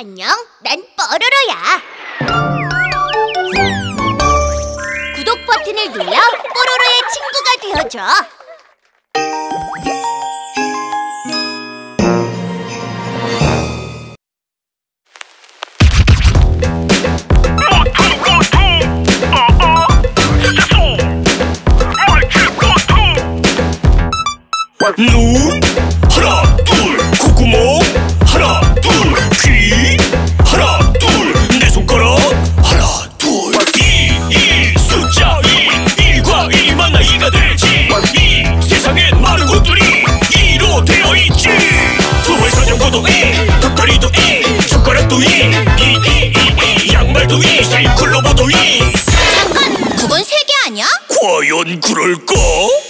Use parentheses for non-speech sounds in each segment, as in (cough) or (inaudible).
안녕, 난 뽀로로야. 구독 버튼을 눌러 뽀로로의 친구가 되어줘. 눈 과연 그럴까?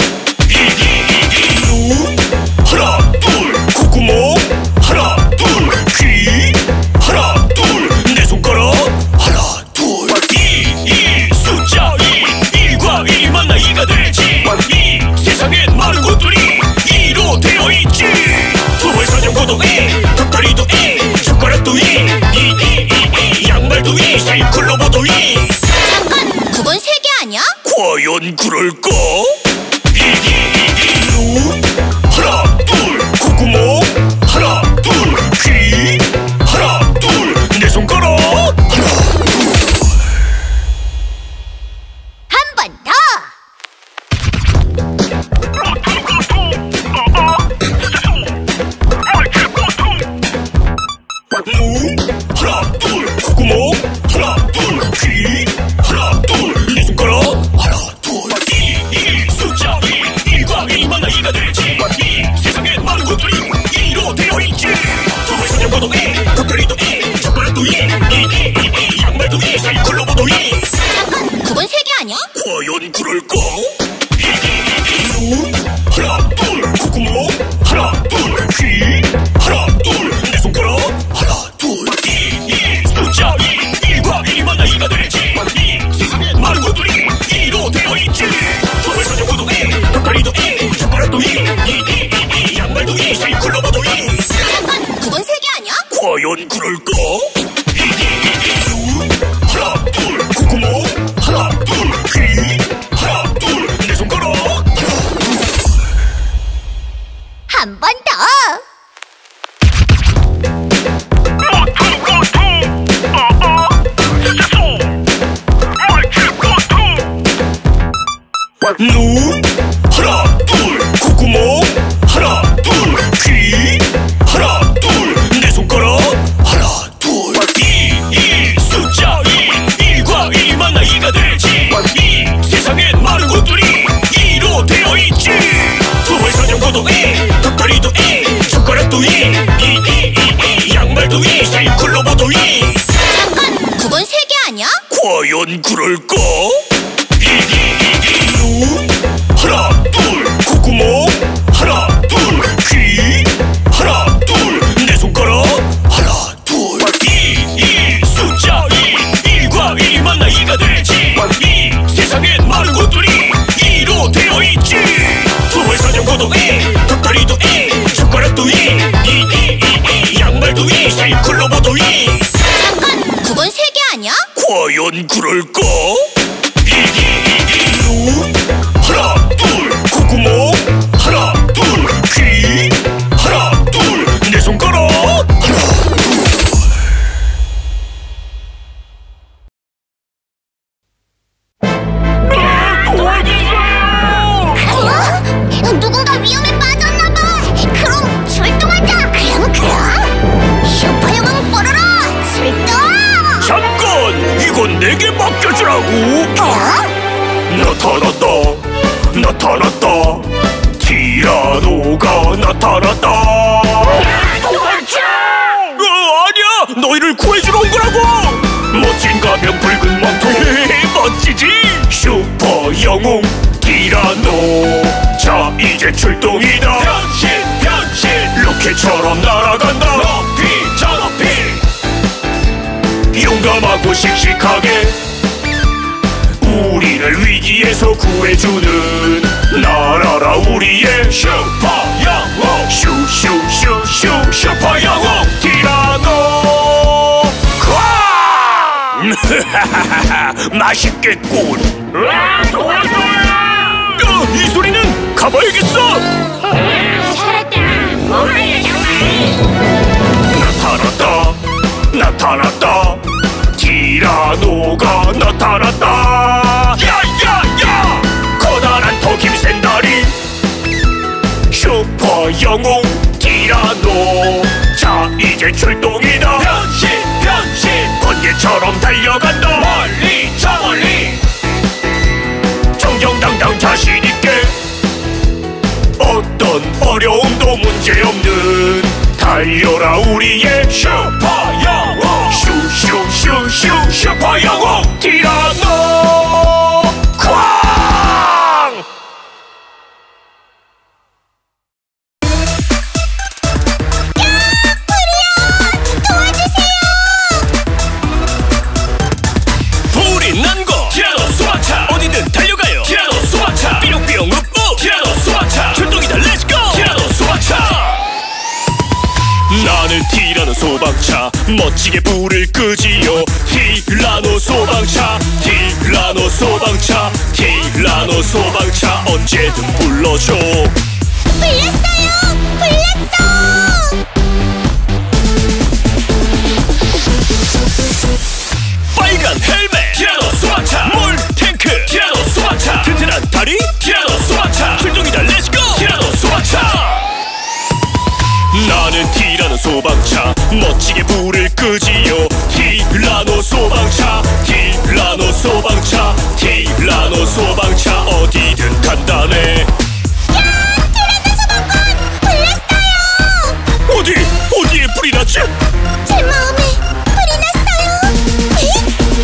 一个女。 아니야? 과연 그럴까? 이기 이기 눈 하나 둘 고구마 나타났다 티라노가 나타났다 도망쳐! 어, 아니야! 너희를 구해주러 온 거라고! 멋진 가면 붉은 망토 멋지지? 슈퍼 영웅 티라노 자 이제 출동이다 변신 변신 로켓처럼 날아간다 높이 저 높이 용감하고 씩씩하게 우리를 위기에서 구해주는 라라라 우리의 슈퍼 영웅. 슈슈슈슈 슈퍼 영웅. 티라노. 쾅 (laughs) 맛있겠군. 으아 돌아돌아 이 소리는 가봐야겠어. 아, 살았다 나타났다. 나타났다. 티라노가 나타났다. 야! 힘센 달인 슈퍼 영웅 티라노. 자 이제 출동이다. 변신 변신. 번개처럼 달려간다. 멀리 저 멀리. 정정당당 자신있게. 어떤 어려움도 문제없는 달려라 우리의 슈퍼 영웅. 슈슈슈슈 슈퍼 영웅 티라노 멋지게 불을 끄지요 티라노 소방차 티라노 소방차 티라노 소방차 언제든 불러줘 불렸어요! 소방차 멋지게 불을 끄지요 티라노 소방차 티라노 소방차 티라노 소방차 어디든 간다네 불렸어요! 어디 어디에 불이 났지? 제 마음에 불이 났어요!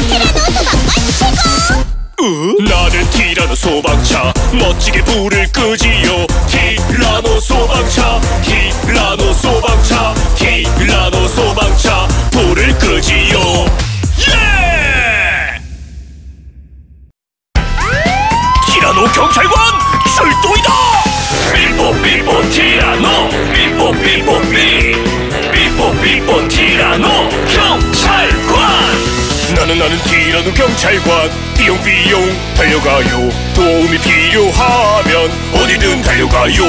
티라노 소방관 최고! 으? 나는 티라노 소방차 멋지게 불을 끄지요 티라 끄지요. 예! 티라노 경찰관 출동이다! 삐뽀 삐뽀 티라노 삐뽀 삐뽀 삐 삐뽀 삐뽀 티라노 경찰관. 나는 나는 티라노 경찰관. 삐용삐용 달려가요. 도움이 필요하면 어디든 달려가요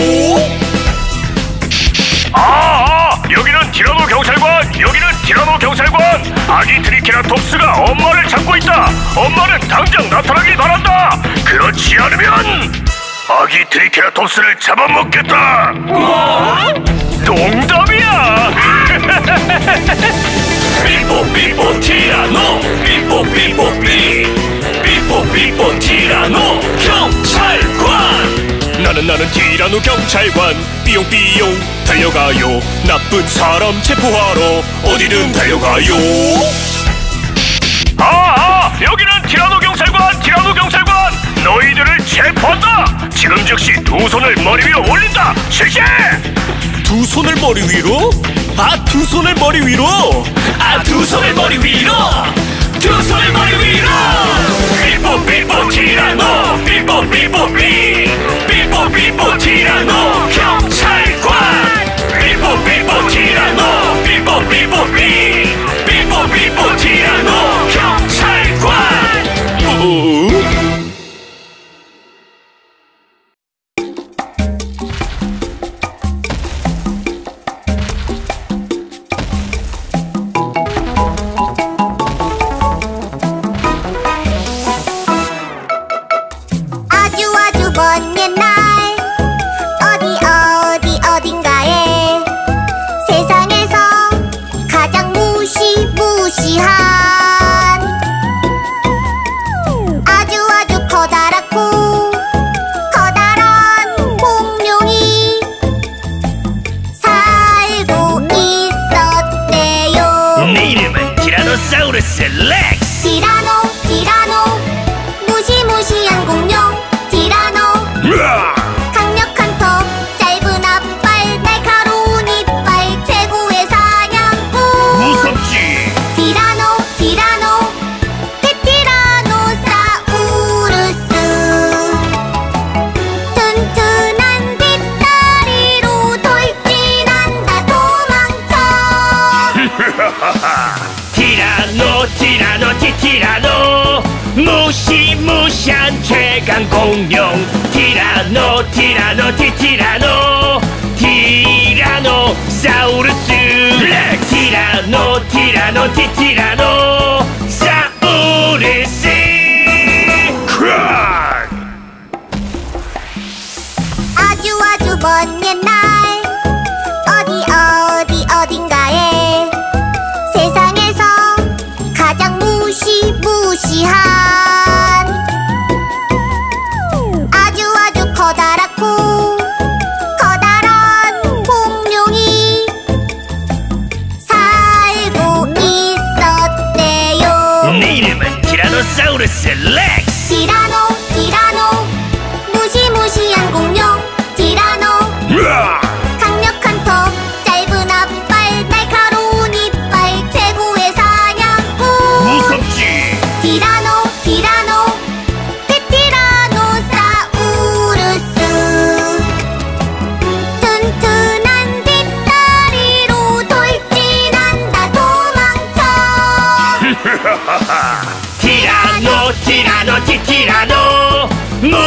아, 아! 여기는 티라노 경찰관 여기는 티라노 경찰관. 아기 트리케라톱스가 엄마를 찾고 있다. 엄마는 당장 나타나길 바란다. 그렇지 않으면 아기 트리케라톱스를 잡아먹겠다. 농담이야. 삐뽀 삐뽀 티라노. 삐뽀 삐뽀 삐. 삐뽀 삐뽀 티라노. 경찰관 나는 나는 티라노 경찰관. 삐용삐용 달려가요. 나쁜 사람 체포하러 어디든 달려가요. 아, 아 여기는 티라노 경찰관 티라노 경찰관. 너희들을 체포한다. 지금 즉시 두 손을 머리 위로 올린다. 실시! 두 손을 머리 위로? 아 두 손을 머리 위로? 아 두 손을 머리 위로? 두 손을 머리 위로? 삐뽀 삐뽀 티라노. 삐뽀 삐뽀 삐 티라노 경찰관. 삐뽀 삐뽀 티라노 삐뽀 삐뽀 삐 삐뽀 삐뽀 티라노 티라 ラのティティラ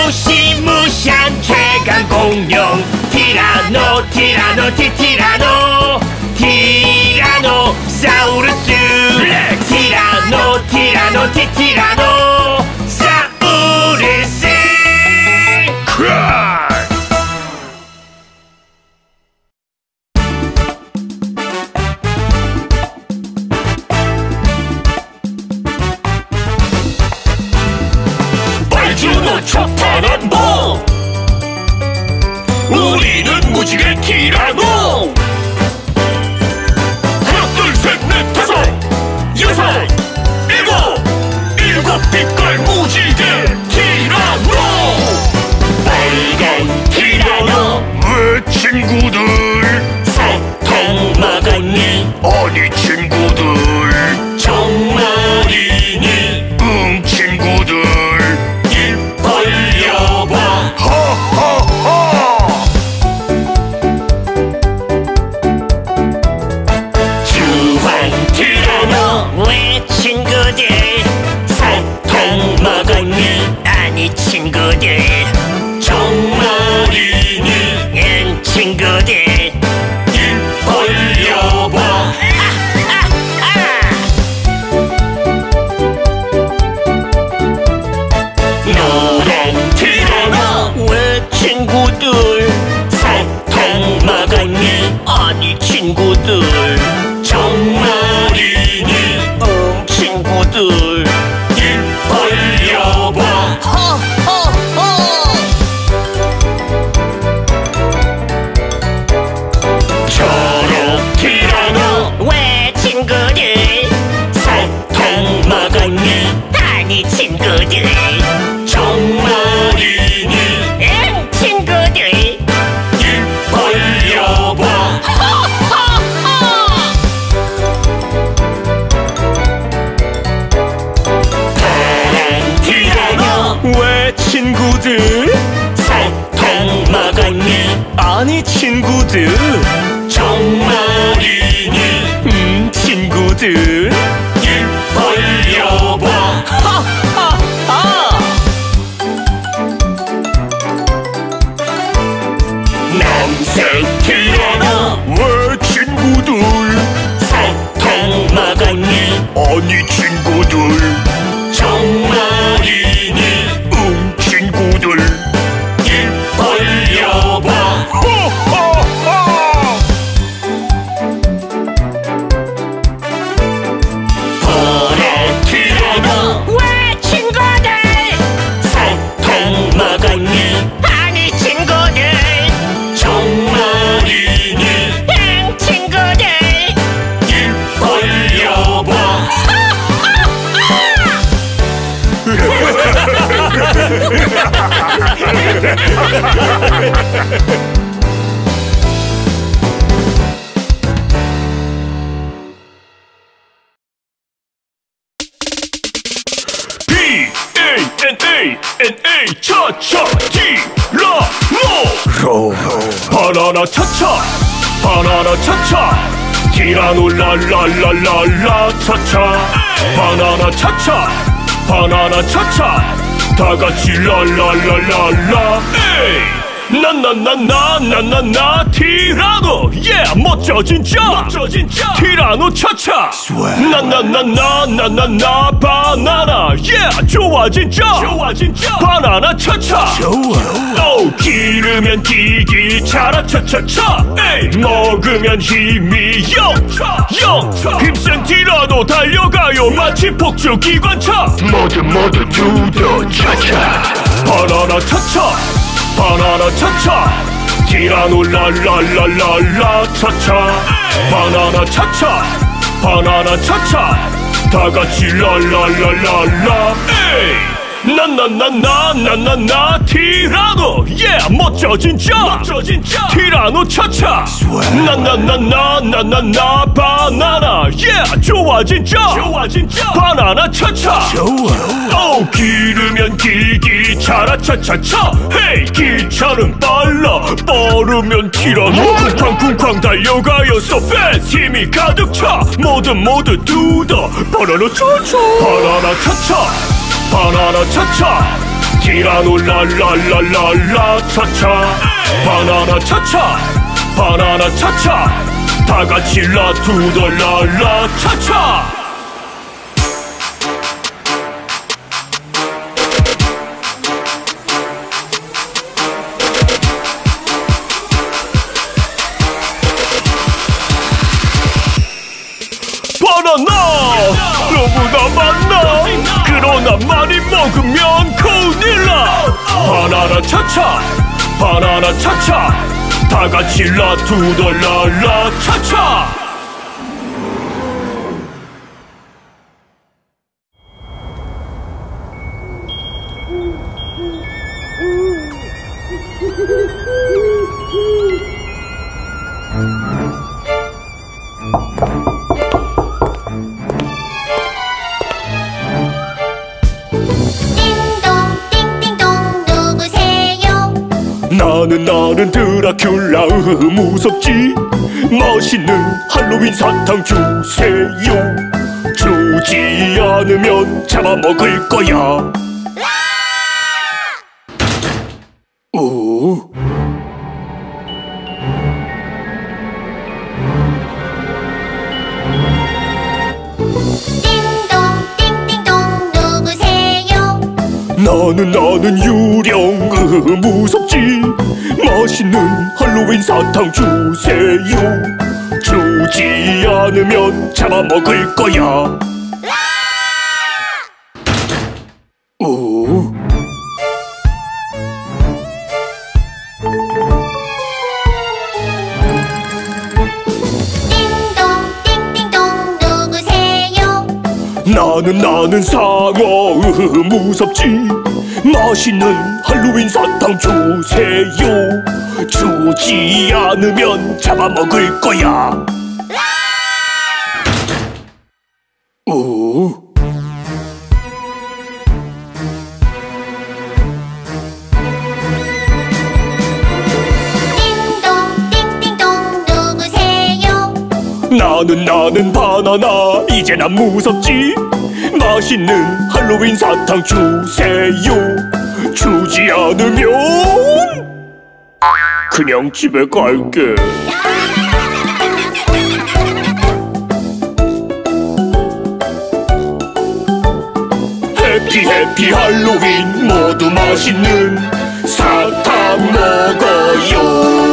무시무시한 개간 공룡 티라노 티라노 티 티라노 티라노 사우루스 블랙 티라노 티라노 티 티라노 good 나나나나나나나 티라노 예 멋져 진짜 멋져 진짜 티라노 차차 나나나나나나나 바나나 예 좋아 진짜 좋아 진짜 바나나 차차 좋아 오 기르면 기기 차라 차차차 에이 먹으면 힘이 영차 힘센 티라노 달려가요 마치 폭주 기관차 모두 모두 두더 차차 바나나 차차 바나나 차차. 티라노 랄랄랄랄라 차차. 바나나 차차. 바나나 차차. 다 같이 랄랄랄랄라. 에이 나나나나나나나 티라노 예 멋져 진짜 멋져 진짜 티라노 차차 나나나나나나나 바나나 예 좋아 진짜 좋아 진짜 바나나 차차 좋아 오 기르면 기기 차라 차차차 헤이 기차는 빨라 빠르면 티라노 쿵쾅쿵쾅 달려가요 fast 힘이 가득 차 모두 모두 두더 바나나 차차 바나나 차차 바나나 차차. 티라노 랄랄랄랄라 차차. 바나나 차차. 바나나 차차. 다 같이 라투더 랄라 차차 그러나 많이 먹으면 코닐라 바나나 차차 바나나 차차. 다 같이 라투더랄라 차차 나는 드라큘라 무섭지? 맛있는 할로윈 사탕 주세요. 주지 않으면 잡아먹을 거야 나는 나는 유령 으흐 무섭지. 맛있는 할로윈 사탕 주세요. 주지 않으면 잡아먹을 거야. 오 나는 나는 상어 으흐 무섭지. 맛있는 할로윈 사탕 주세요. 주지 않으면 잡아먹을 거야. 오 나는 나는 바나나. 이제 난 무섭지. 맛있는 할로윈 사탕 주세요. 주지 않으면 그냥 집에 갈게. 해피 해피 할로윈. 모두 맛있는 사탕 먹어요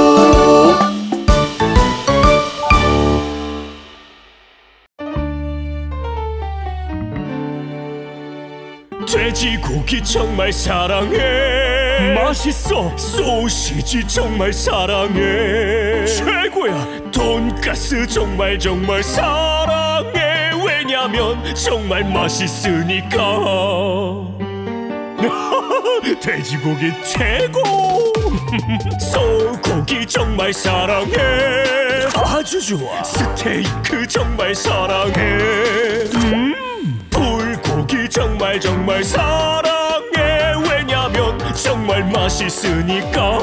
돼지고기 정말 사랑해. 맛있어. 소시지 정말 사랑해. 최고야. 돈가스 정말 정말 사랑해. 왜냐면 정말 맛있으니까. (laughs) 돼지고기 최고. (laughs) 소고기 정말 사랑해. 아주 좋아. 스테이크 정말 사랑해. 음 정말 정말 사랑해 왜냐면 정말 맛있으니까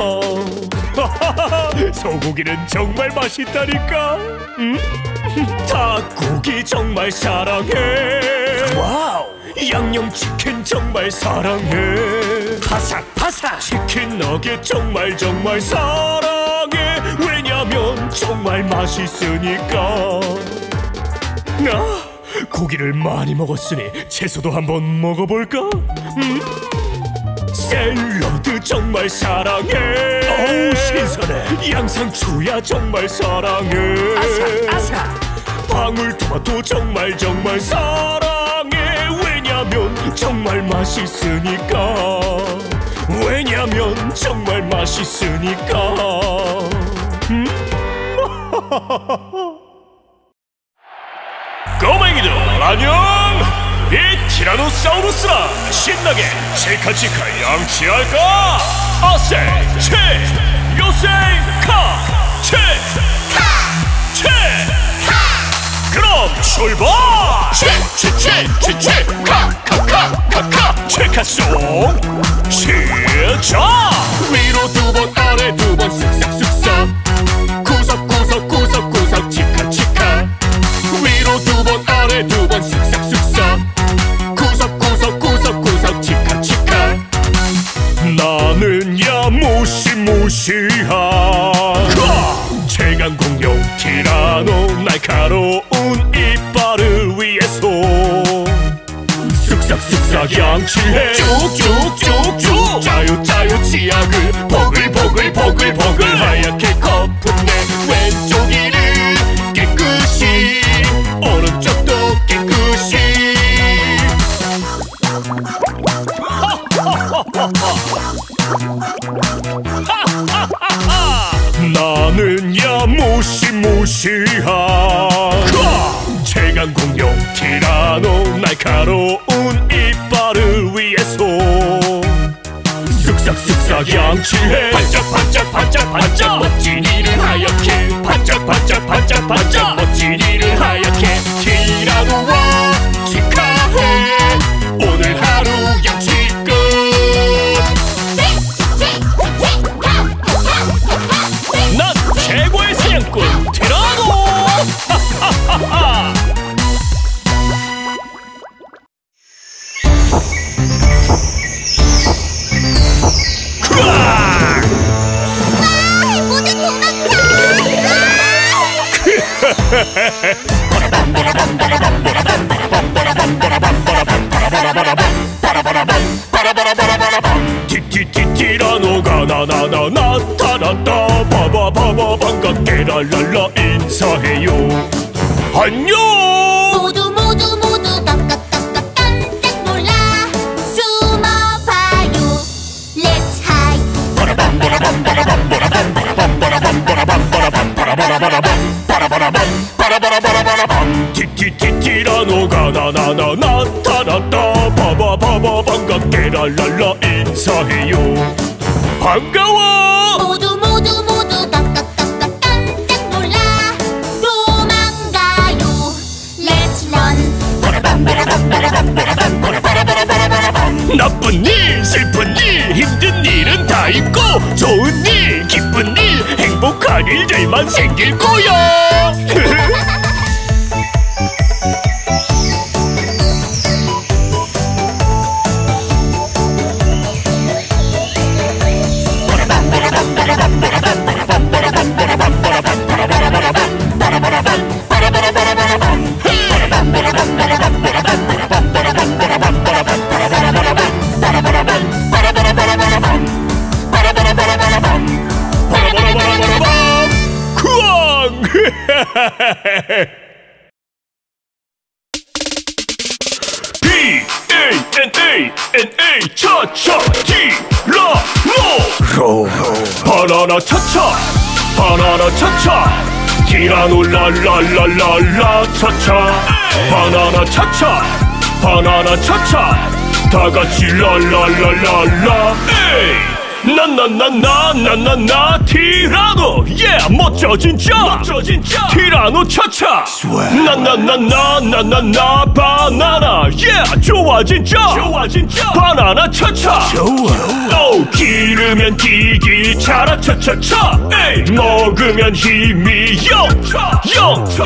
(laughs) 소고기는 정말 맛있다니까. 음? (laughs) 닭고기 정말 사랑해. 와우. 양념치킨 정말 사랑해. 바삭바삭. 치킨 너겟 정말 정말 사랑해. 왜냐면 정말 맛있으니까. 아, 고기를 많이 먹었으니 채소도 한번 먹어볼까? 음? 샐러드 정말 사랑해. 어우 신선해. 양상추야 정말 사랑해. 아삭 아삭. 방울토마토 정말 정말 사랑해. 왜냐면 정말 맛있으니까. 왜냐면 정말 맛있으니까. 음? (laughs) 꼬맹이들 안녕! 이 티라노사우루스랑 신나게 치카치카 양치할까? 어세 체 요세 카체 체 그럼 출발! 체체체체체 카카카카카 체카송 시작! 위로 두 번 아래 두 번 쓱싹쓱싹 양치해 쭉쭉쭉쭉. 짜요 짜요 치약을 보글 보글 보글 보글 하얗게 거품 내 왼쪽 이를 깨끗이 오른쪽도 깨끗이. (laughs) 나는 야 무시무시한 쓱싹쓱싹 양치해. 반짝반짝 반짝반짝 멋진 이를 하얗게. 반짝 반짝 반짝 반짝 멋진 이를 하얗게 티티티티라노가 나나나 나타났다. 바바바바 반갑게 랄랄라 인사해요. 안녕! 모두 모두 모두 깜깜깜깜 깜짝 놀라 숨어봐요. Let's hide 티티티티라노가 나나나 나타났다. 바바바바 반갑게 랄랄라 인사해요. 반가워! 모두 모두 모두 깜깜깜깜 깜짝 놀라. 도망가요. Let's run. 나쁜 일 슬픈 일 힘든 일은 다 있고 좋은 일 행복한 일들만 생길 거야 (laughs) B A N A N A 차차 티라노 바나나 차차 바나나 차차 티라노 랄랄랄랄라 차차 바나나 차차 바나나 차차 다 같이 랄랄랄랄라 나나나나나나나 티라노 예 멋져 진짜 멋져 진짜 티라노 차차 나나나나나나나 바나나 예 좋아 진짜 좋아 진짜 바나나 차차 좋아 오 기르면 기기 차라 차차차 에이 먹으면 힘이 영차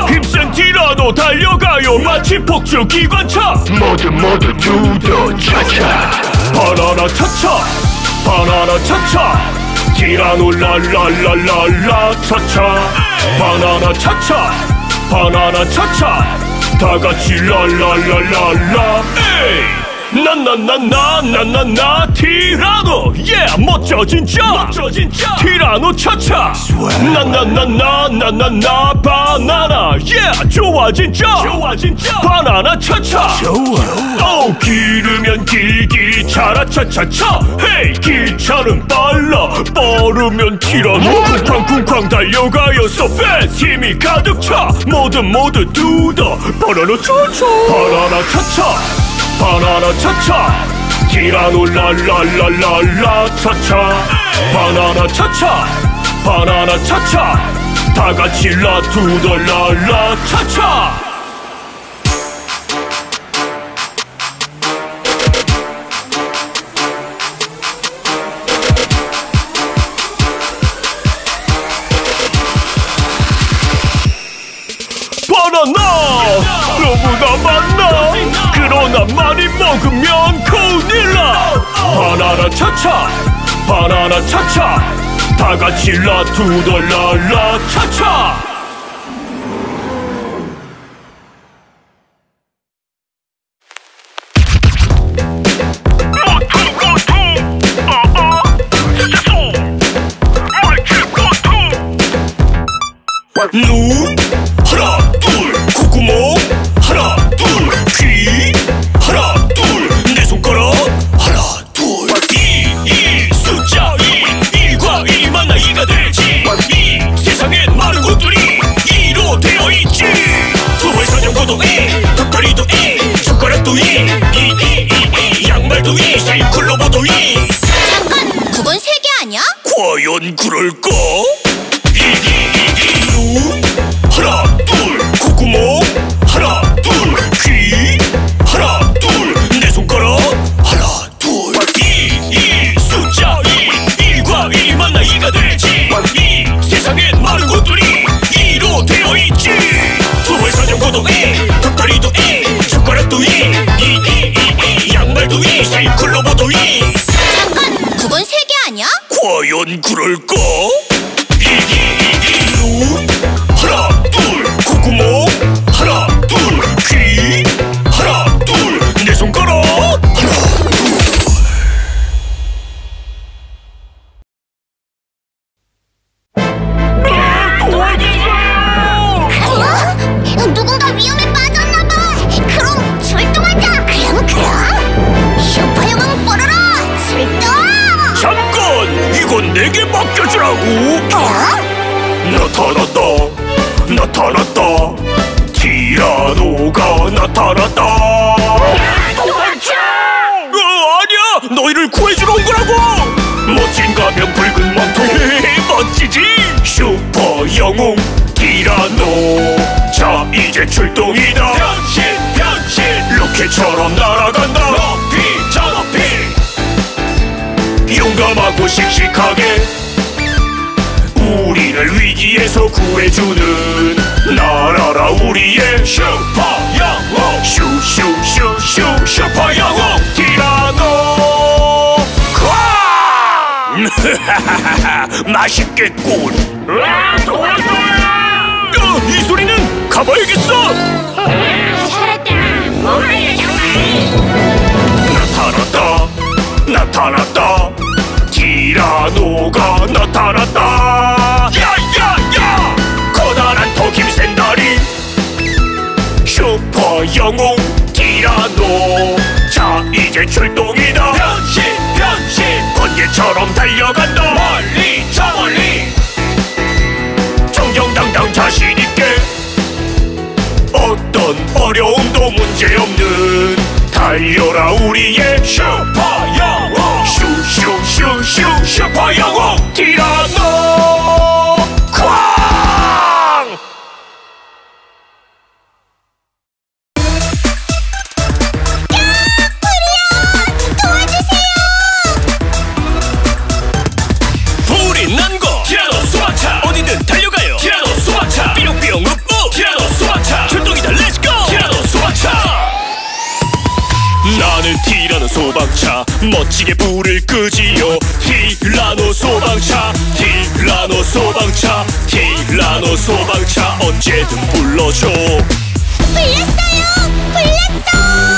힘센 티라노 달려가요 마치 폭주 기관차 모두 모두 두더 차차 바나나 차차 바나나 차차. 티라노 랄랄랄랄라 차차. 바나나 차차. 바나나 차차. 다 같이 랄랄랄랄라. 에이 나나나나나나나 티라노 예 멋져 진짜 티라노 차차 나나나나나나나 바나나 예 좋아 진짜 바나나 차차 오 기르면 기기 차라 차차차 헤이 기차는 빨라 빠르면 티라노 쿵쾅쿵쾅 달려가요 so fast 힘이 가득 차 모두 모두 두더 바나나 차차 바나나 차차 바나나 차차. 티라노 랄랄랄랄라 차차. 바나나 차차. 바나나 차차. 다 같이 라투더 랄라 차차. 바나나! 너무나 많나 그러나 많이 먹으면 코닐라 바나나 차차 바나나 차차. 다 같이 라투더 랄라 차차 멋지지. 슈퍼 영웅 티라노. 자 이제 출동이다. 변신 변신. 로켓처럼 날아간다. 높이 저 높이. 용감하고 씩씩하게 우리를 위기에서 구해주는 날아라 우리의 슈퍼 영웅. 슈슈슈슈 슈퍼 영웅 티라 (laughs) 맛있겠군. 아, 도와줘요! 어, 이 소리는 가봐야겠어. 아, 살았다! 뭐야, 정말! 나타났다. 나타났다. 티라노가 나타났다. 야야야! 커다란 더 힘센 다리. 슈퍼 영웅 티라노. 자 이제 변신 번개처럼 달려간다. 멀리 저 멀리. 정정당당 자신있게. 어떤 어려움도 문제없는 달려라 우리의 슈퍼 영웅. 슈슈슈슈 슈퍼 영웅. 티라노 멋지게 불을 끄지요 티라노 소방차 티라노 소방차 티라노 소방차 언제든 불러줘 불났어요! 불났어!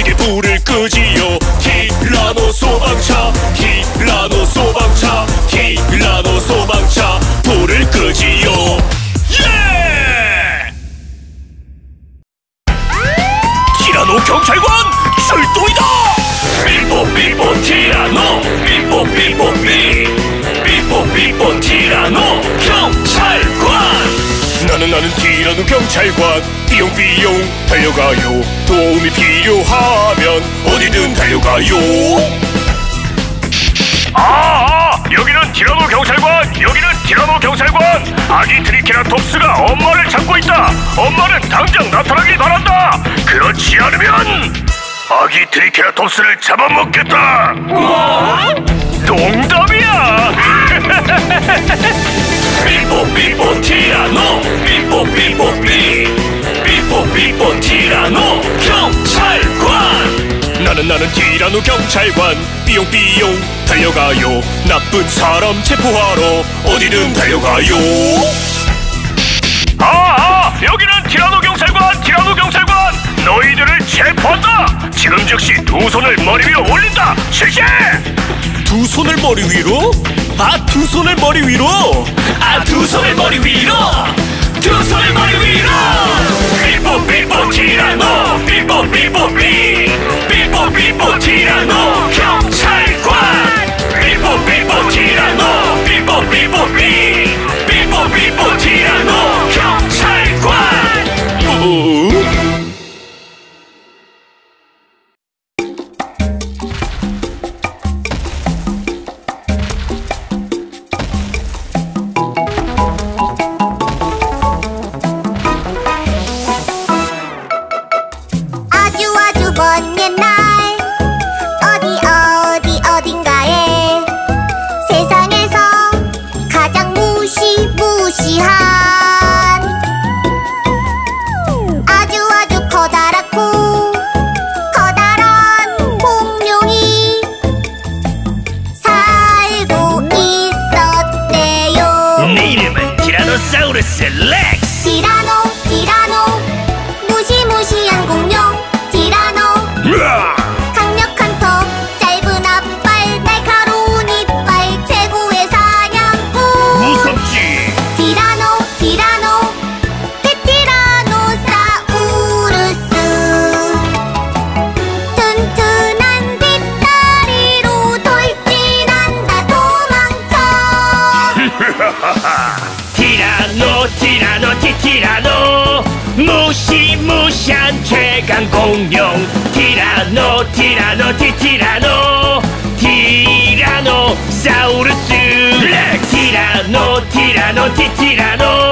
멋지게 불을 끄지요. 티라노 소방차 티라노 소방차 티라노 소방차 불을 끄지요. 예! 티라노 경찰관 출동이다! 삐뽀 삐뽀 티라노 삐뽀 삐뽀 삐. 삐뽀 삐뽀 티라노 경찰관! 나는 나는 티라노 경찰관. 삐용삐용 달려가요 도움이 필요하면 어디든 달려가요. 아, 아 여기는 티라노 경찰관 여기는 티라노 경찰관. 아기 트리케라톱스가 엄마를 찾고 있다. 엄마는 당장 나타나길 바란다. 그렇지 않으면 아기 트리케라톱스를 잡아먹겠다. 농담이야. (laughs) 삐뽀 삐뽀 티라노. 삐뽀 삐뽀 삐 삐뽀 티라노 경찰관. 나는 나는 티라노 경찰관. 삐용삐용 달려가요. 나쁜 사람 체포하러 어디든 달려가요. 아, 아 여기는 티라노 경찰관 티라노 경찰관. 너희들을 체포한다. 지금 즉시 두 손을 머리 위로 올린다. 실시! 두 손을 머리 위로? 아 두 손을 머리 위로? 아 두 손을 머리 위로? 두 손을 머리 위로 삐뽀 삐뽀 티라노 삐뽀 삐뽀 삐 삐뽀 삐뽀 티라노 경찰관 삐뽀 삐뽀 티라노 삐뽀 삐뽀 삐 렉스 티라노 티라노 티티라노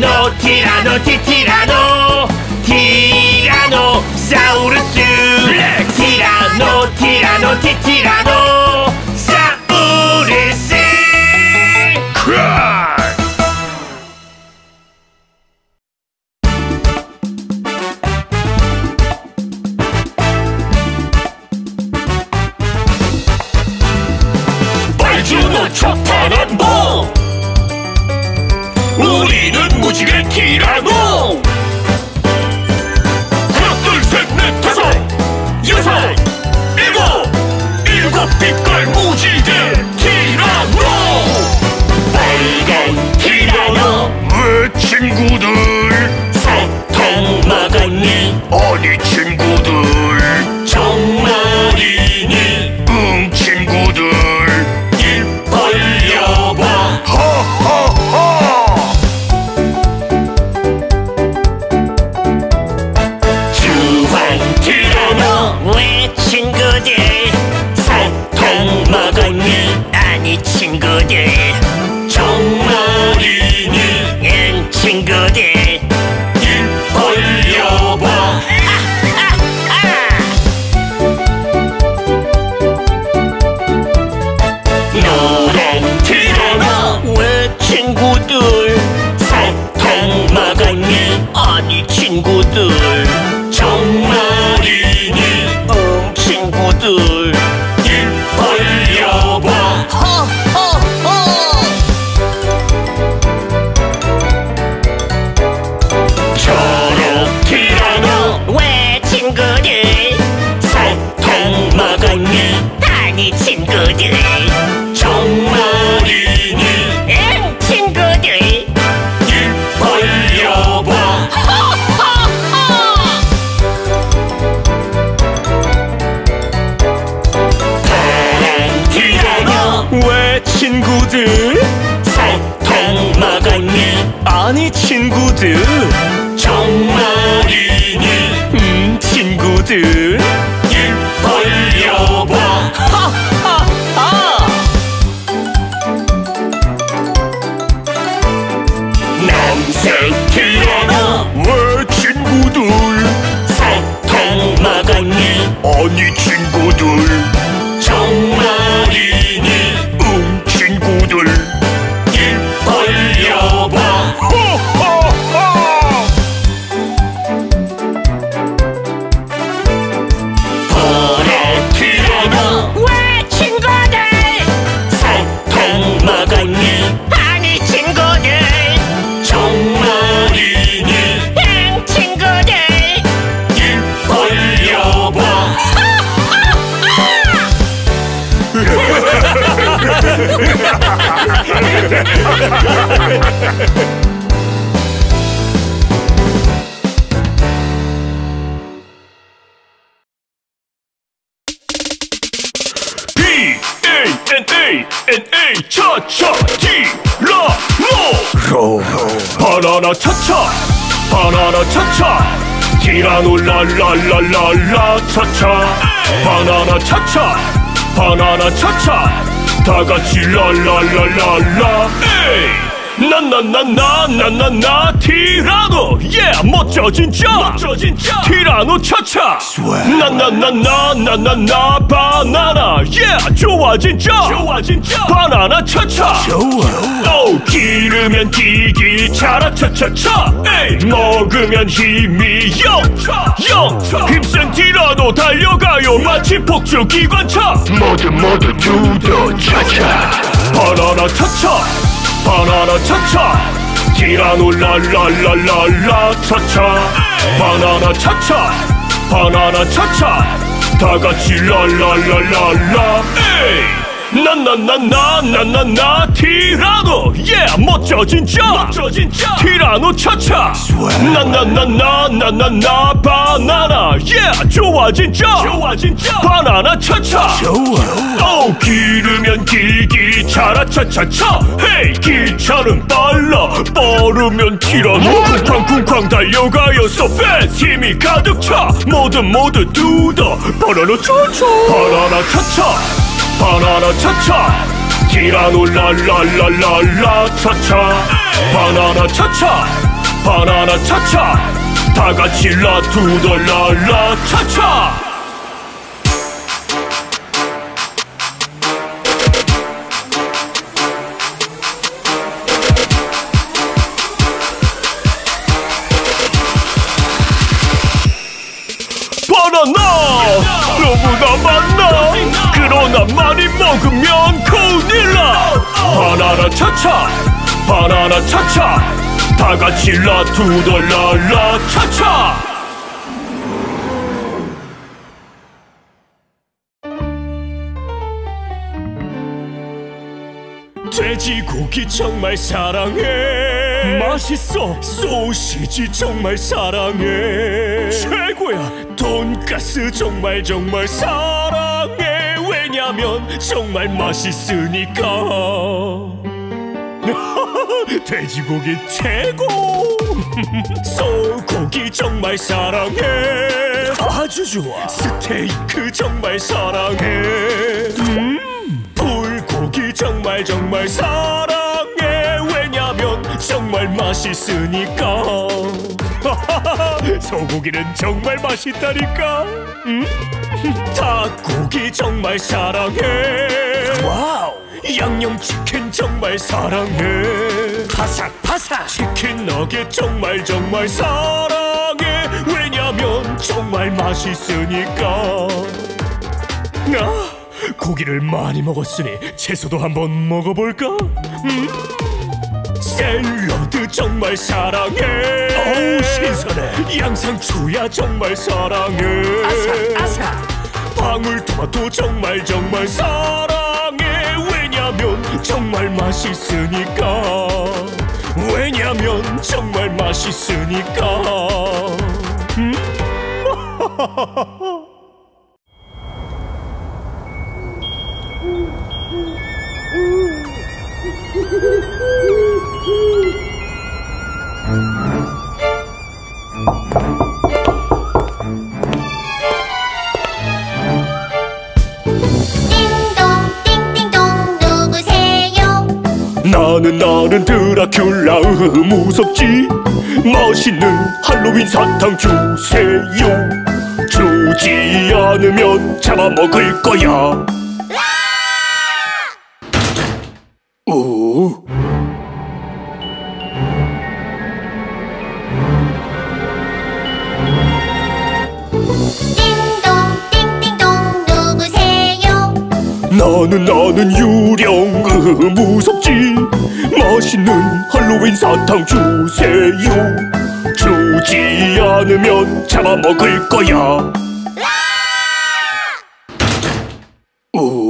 티라노 티라노 티티라노 티 왜친 아니 친구들 정말 B A N A N A 차차 티라노 바나나 차차. 바나나 차차. 티라노 랄랄랄랄라 차차. 바나나 차차. 바나나 차차 다 같이 랄랄랄랄라. 에이 나나나나나나나 티라노 예 멋져 진짜 멋져 진짜 티라노 차차 나나나나나나나 바나나 예 좋아 진짜 좋아 진짜 바나나 차차 좋아 오 기르면 기기 차라 차차차 에이 먹으면 힘이 영차 영차 힘센 티라노 달려가요 마치 폭주 기관차 모두 모두 두더 차차 바나나 차차 바나나 차차. 티라노 랄랄랄랄라 차차. 바나나 차차. 바나나 차차. 다 같이 랄랄랄랄라. 에이 나나나나나나나 티라노 예 멋져 진짜 멋져 진짜 티라노 차차 나나나나나나나 바나나 예 좋아 진짜 좋아 진짜 바나나 차차 좋아 오 기르면 길기 차라 차차차 헤이 기차는 빨라 빠르면 티라노 쿵쾅쿵쾅 달려가요 so fast 힘이 가득 차 모두 모두 두더 바나나 차차 바나나 차차 바나나 차차. 티라노 랄랄랄랄라 차차. 바나나 차차. 바나나 차차. 다 같이 라투더 랄라 차차. 바나나! 너무나 많나 그러나 많이 먹으면 코닐라 바나나 차차 바나나 차차. 다 같이 라투더 랄라 차차. 돼지고기 정말 사랑해. 맛있어. 소시지 정말 사랑해. 최고야. 돈가스 정말 정말 사랑해 왜냐면 정말 맛있으니까. (laughs) 돼지고기 최고! (laughs) 소고기 정말 사랑해. 아주 좋아. 스테이크 정말 사랑해. 음 불고기 정말 정말 사랑해 정말 맛있으니까. (laughs) 소고기는 정말 맛있다니까. 음? (laughs) 닭고기 정말 사랑해. 와우. 양념치킨 정말 사랑해. 바삭바삭. 치킨 너겟 정말 정말 사랑해. 왜냐면 정말 맛있으니까. 아, 고기를 많이 먹었으니 채소도 한번 먹어볼까? 음? 샐러드 정말 사랑해. 어우 신선해. 양상추야 정말 사랑해. 아삭 아삭 방울토마토 정말 정말 사랑해. 왜냐면 정말 맛있으니까. 왜냐면 정말 맛있으니까. 음? (laughs) (laughs) 나는 나는 드라큘라 무섭지. 맛있는 할로윈 사탕 주세요. 주지 않으면 잡아먹을 거야 나는 나는 유령 으흐 무섭지. 맛있는 할로윈 사탕 주세요. 주지 않으면 잡아먹을 거야. 오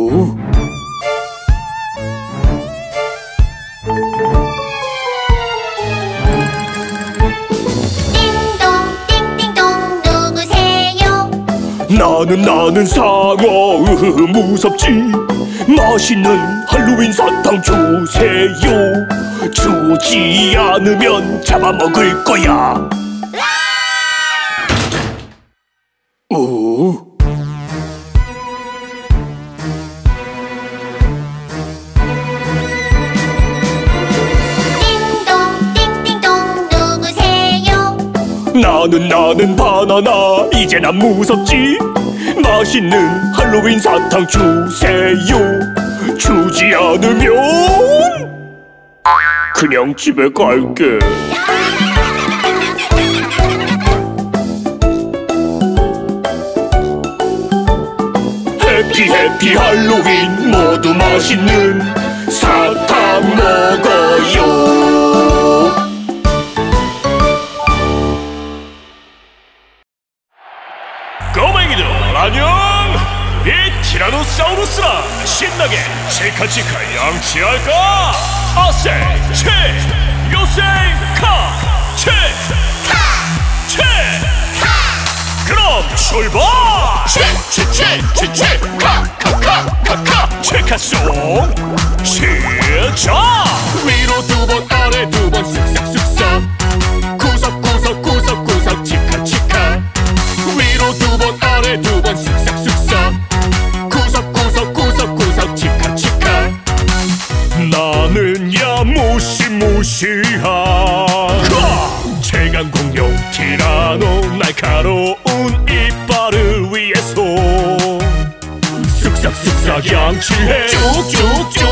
나는 나는 상어 으흐 무섭지. 맛있는 할로윈 사탕 주세요. 주지 않으면 잡아먹을 거야 나는 바나나 이제 난 무섭지. 맛있는 할로윈 사탕 주세요. 주지 않으면 그냥 집에 갈게. 해피 해피 할로윈 모두 맛있는 사탕 먹어요 사우루스랑 신나게 치카치카 양치할까? 아세 치 요세 카치 카치 그럼 출발! 치치치치카카카카카. 치카송 시작! 위로 두 번 아래 두 번 쓱쓱쓱싹 구석구석구석구석 치카치카. 위로 두 번 아래 두번 想吃黑啾啾啾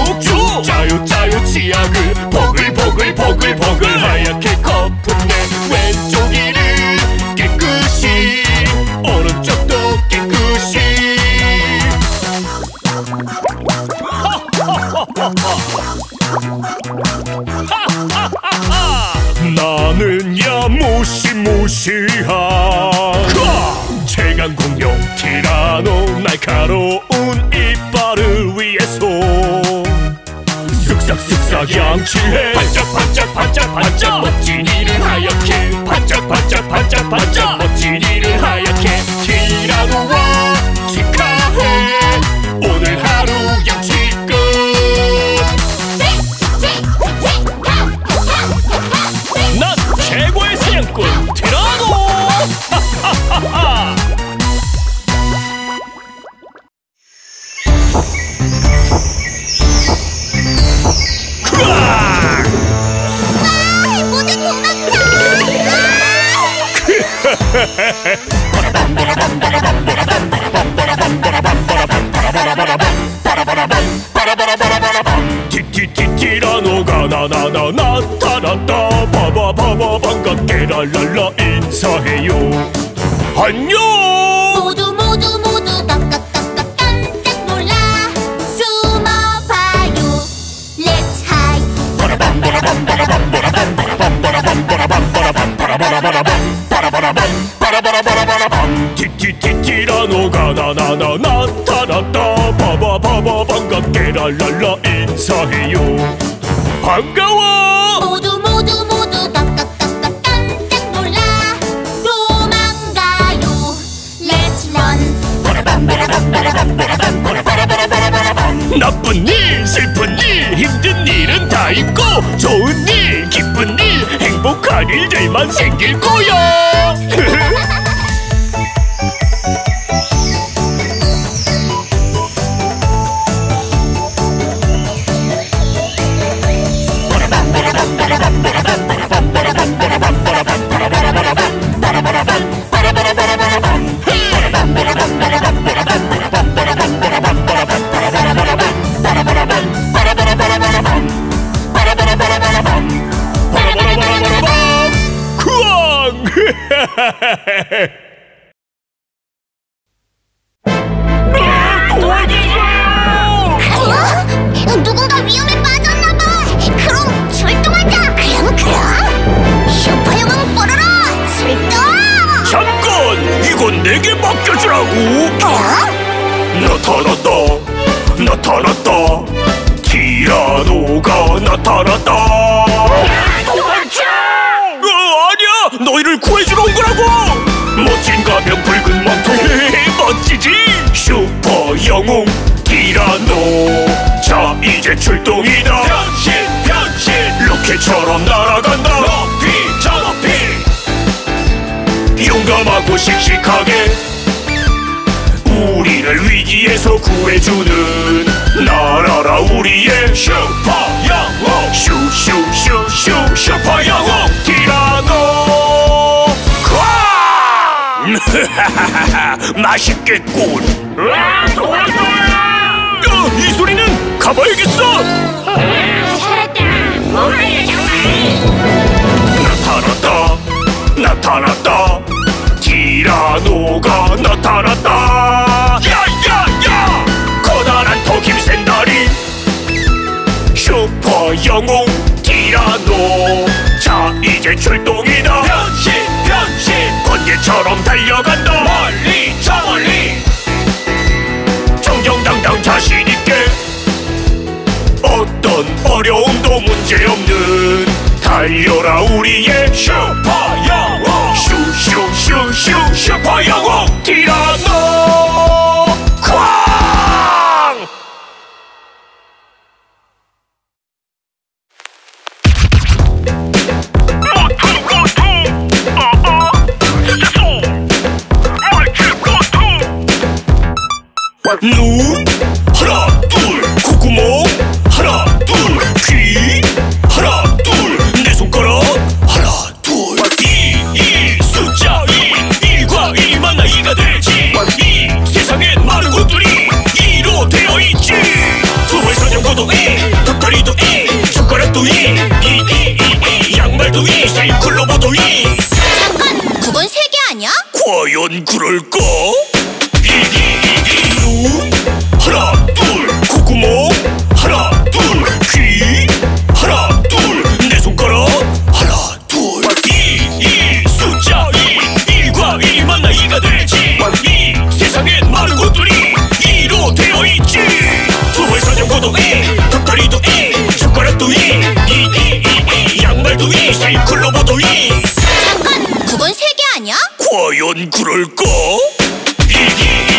좋은 일, 기쁜 일, 행복한 일들만 생길 거야. 나타났다. 티라노가 나타났다. 야야야! 커다란 토김샌다리. 슈퍼 영웅 티라노. 자 이제 출동이다. 변신 변신. 번개처럼 달려간다. 멀리 저 멀리. 정정당당 자신있게. 어떤 어려움도 문제없는 달려라 우리의 슈퍼 영웅. 슈슈슈슈 슈퍼 영웅 티라노 쾅눈 아니야? 과연 그럴까? 이이이이눈 하나 둘 콧구멍. 하나 둘귀. 하나 둘 내 손가락. 하나 둘이이 숫자 이. 일과 일이 만나 이가 되지. 이 세상엔 많은 것들이 이로 되어 있지. 두발 사정거도 이 덕다리도 이 젓가락도 이이이이 양말도 이 과연 그럴까? 이이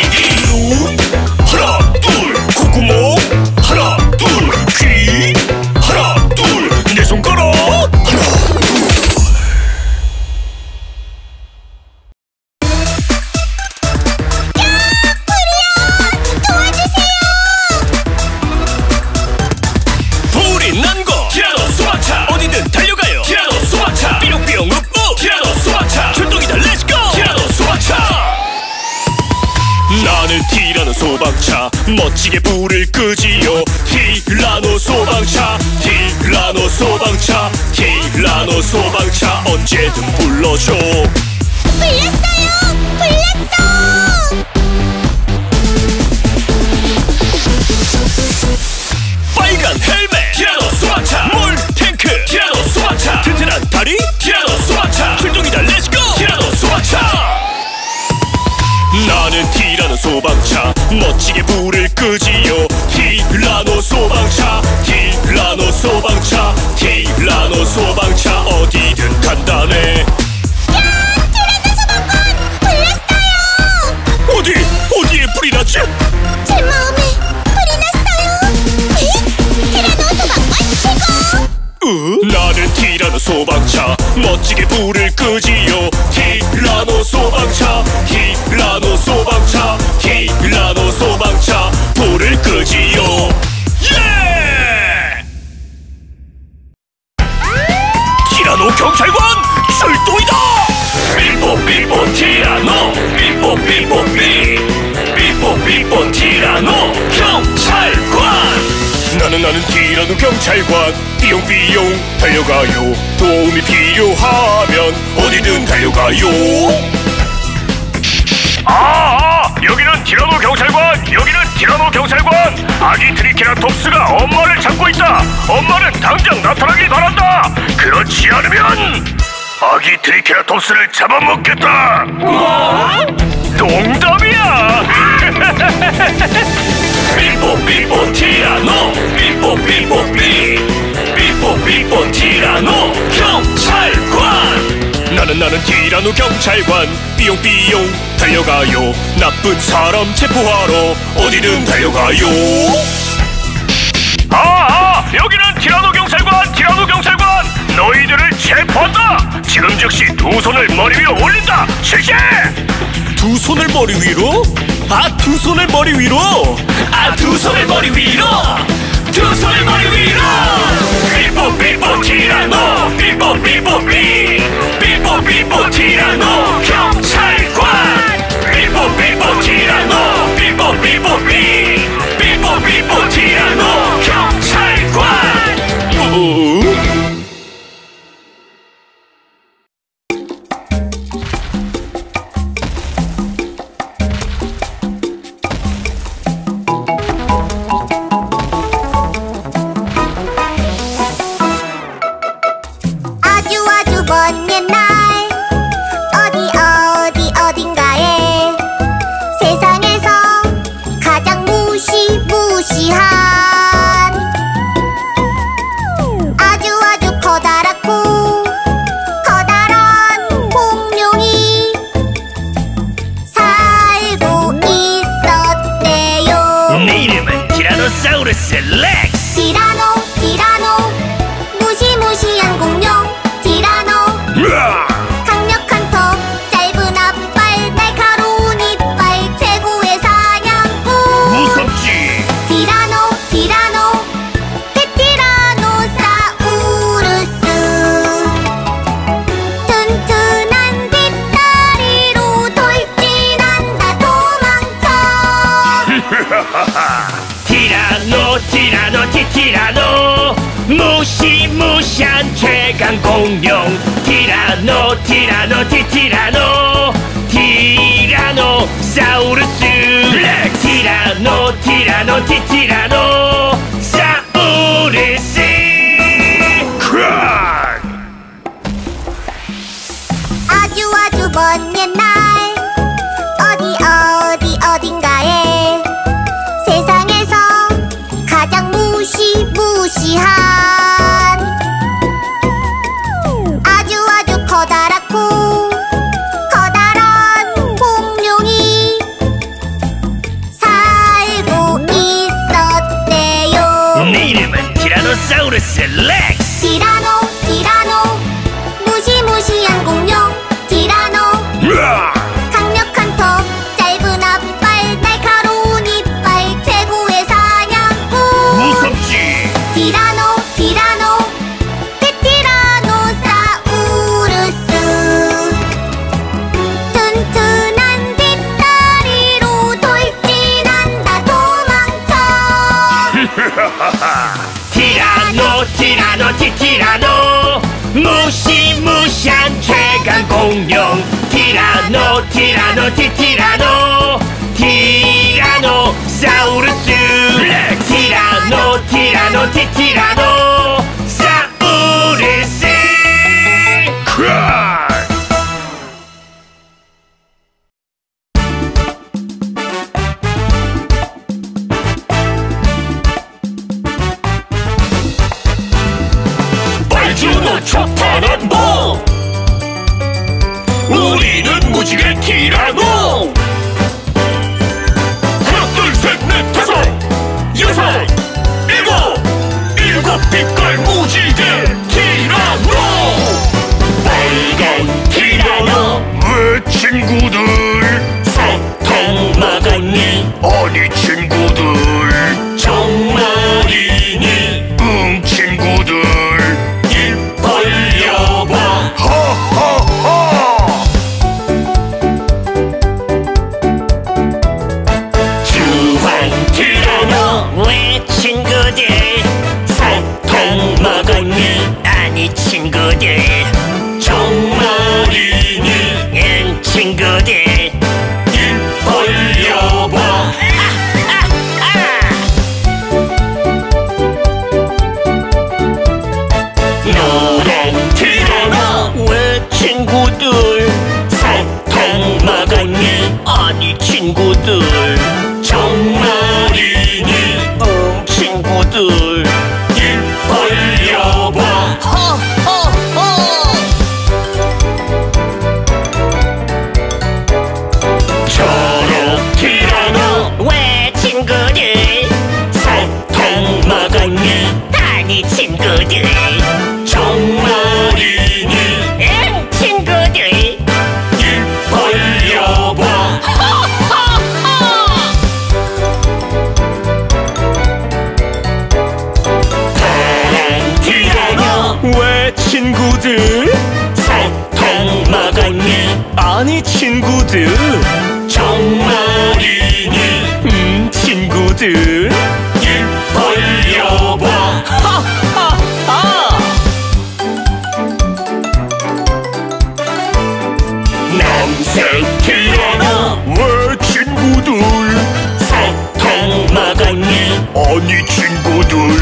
달려가요? 아, 아 여기는 티라노 경찰관 여기는 티라노 경찰관. 아기 트리케라톱스가 엄마를 찾고 있다. 엄마는 당장 나타나길 바란다. 그렇지 않으면 아기 트리케라톱스를 잡아먹겠다. 농담이야. (laughs) 삐뽀 삐뽀 티라노 삐뽀 삐뽀 삐. 삐뽀 삐뽀 티라노 경찰관 나는 나는 티라노 경찰관. 삐용삐용 달려가요. 나쁜 사람 체포하러 어디든 달려가요. 아, 아 여기는 티라노 경찰관 티라노 경찰관. 너희들을 체포한다. 지금 즉시 두 손을 머리 위로 올린다. 실시! 두 손을 머리 위로? 아 두 손을 머리 위로? 아 두 손을 머리 위로? 두 손을 머리 위로 삐뽀 삐뽀 티라노 삐뽀 삐뽀 삐 삐뽀 삐뽀 티라노 경찰관 삐뽀 삐뽀 티라 Brontosaurus Select! ンリョンティラノティラノティティラノティラノサウルスティラノティラノティティラノ 건니 다니 친구들. 정말이니. 응 친구들. 입 벌려봐. 파란 티라노 왜 친구들? 사탕 먹었니? 아니 친구들. 정말이니. 음 친구들. 아니 친구들.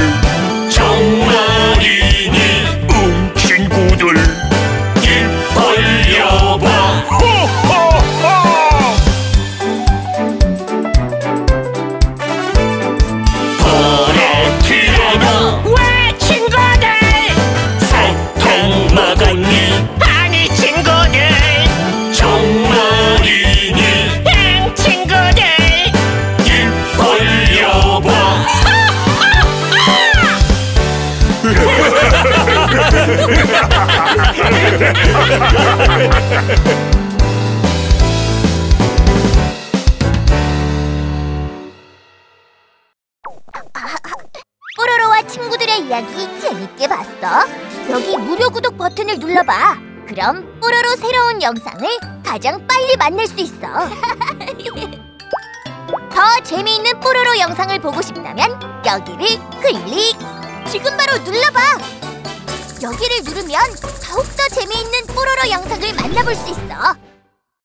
뽀로로와 친구들의 이야기 재밌게 봤어? 여기 무료 구독 버튼을 눌러봐. 그럼 뽀로로 새로운 영상을 가장 빨리 만날 수 있어. (laughs) 더 재미있는 뽀로로 영상을 보고 싶다면 여기를 클릭. 지금 바로 눌러봐. 여기를 누르면